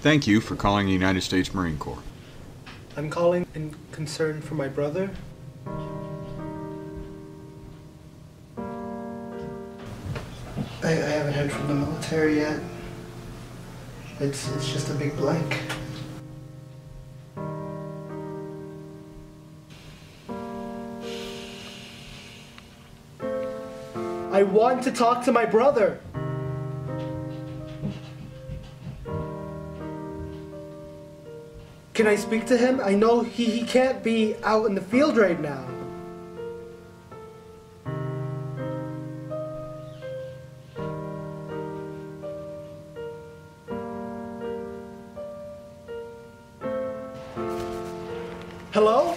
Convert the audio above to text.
Thank you for calling the United States Marine Corps. I'm calling in concern for my brother. I, I haven't heard from the military yet. It's, it's just a big blank. I want to talk to my brother. Can I speak to him? I know he, he can't be out in the field right now. Hello?